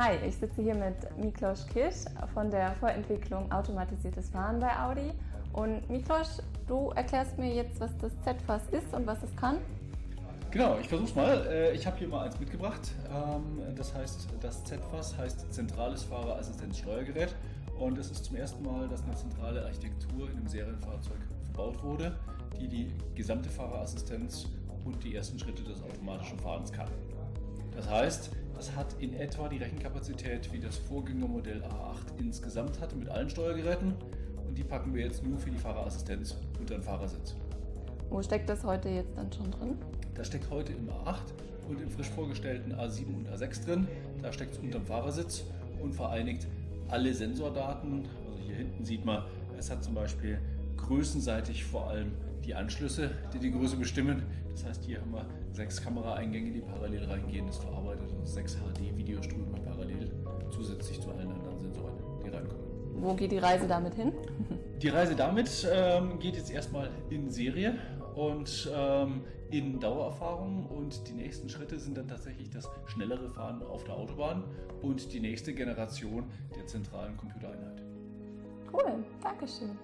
Hi, ich sitze hier mit Miklos Kirsch von der Vorentwicklung Automatisiertes Fahren bei Audi. Und Miklos, du erklärst mir jetzt, was das Z-Fass ist und was es kann? Genau, ich versuch's mal. Äh, ich habe hier mal eins mitgebracht. Ähm, das heißt, das Z-Fass heißt zentrales Fahrerassistenzsteuergerät. Und es ist zum ersten Mal, dass eine zentrale Architektur in einem Serienfahrzeug verbaut wurde, die die gesamte Fahrerassistenz und die ersten Schritte des automatischen Fahrens kann. Das heißt, das hat in etwa die Rechenkapazität wie das Vorgängermodell A8 insgesamt hatte mit allen Steuergeräten und die packen wir jetzt nur für die Fahrerassistenz unter den Fahrersitz. Wo steckt das heute jetzt dann schon drin? Das steckt heute im A8 und im frisch vorgestellten A7 und A6 drin. Da steckt es unter dem Fahrersitz und vereinigt alle Sensordaten. Also hier hinten sieht man, es hat zum Beispiel größenseitig vor allem die Anschlüsse, die die Größe bestimmen. Das heißt, hier haben wir sechs Kameraeingänge, die parallel reingehen. Das verarbeitet uns sechs HD-Videoströme parallel zusätzlich zu allen anderen Sensoren, die reinkommen. Wo geht die Reise damit hin? Die Reise damit ähm, geht jetzt erstmal in Serie und ähm, in Dauererfahrung und die nächsten Schritte sind dann tatsächlich das schnellere Fahren auf der Autobahn und die nächste Generation der zentralen Computereinheit. Cool, Dankeschön.